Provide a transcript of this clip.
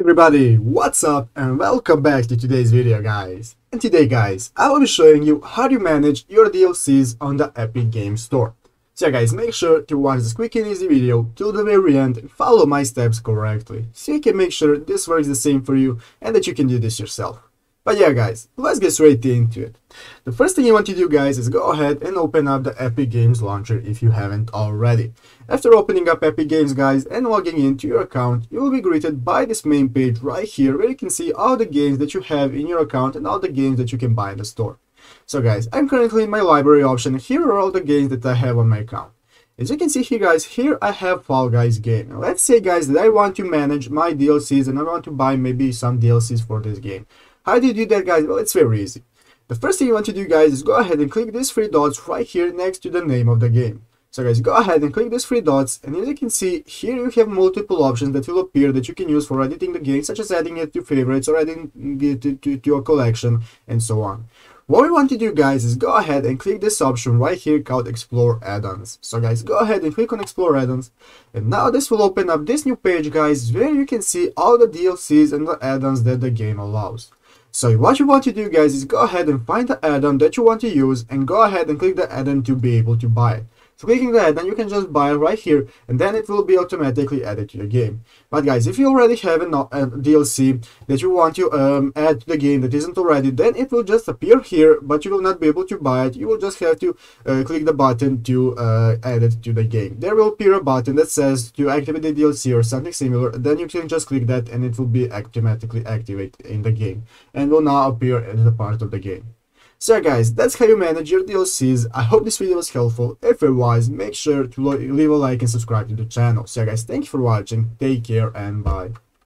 everybody, what's up and welcome back to today's video guys. And today guys, I will be showing you how to manage your DLCs on the Epic Games Store. So yeah guys, make sure to watch this quick and easy video till the very end and follow my steps correctly, so you can make sure this works the same for you and that you can do this yourself. But yeah guys, let's get straight into it. The first thing you want to do guys is go ahead and open up the Epic Games launcher if you haven't already. After opening up Epic Games guys and logging into your account, you will be greeted by this main page right here where you can see all the games that you have in your account and all the games that you can buy in the store. So guys, I'm currently in my library option. Here are all the games that I have on my account. As you can see here guys, here I have Fall Guys game. Let's say guys that I want to manage my DLCs and I want to buy maybe some DLCs for this game. How do you do that guys? Well, it's very easy. The first thing you want to do guys is go ahead and click these three dots right here next to the name of the game. So guys, go ahead and click these three dots and as you can see, here you have multiple options that will appear that you can use for editing the game, such as adding it to favorites or adding it to, to, to your collection and so on. What we want to do guys is go ahead and click this option right here called explore add-ons. So guys go ahead and click on explore add-ons and now this will open up this new page guys where you can see all the DLCs and the add-ons that the game allows. So what you want to do guys is go ahead and find the add-on that you want to use and go ahead and click the add-on to be able to buy it. So clicking that, then you can just buy right here, and then it will be automatically added to the game. But guys, if you already have a, a DLC that you want to um, add to the game that isn't already, then it will just appear here, but you will not be able to buy it. You will just have to uh, click the button to uh, add it to the game. There will appear a button that says to activate the DLC or something similar. Then you can just click that, and it will be automatically activated in the game, and will now appear as a part of the game. So guys, that's how you manage your DLCs. I hope this video was helpful. If it was, make sure to leave a like and subscribe to the channel. So guys, thank you for watching. Take care and bye.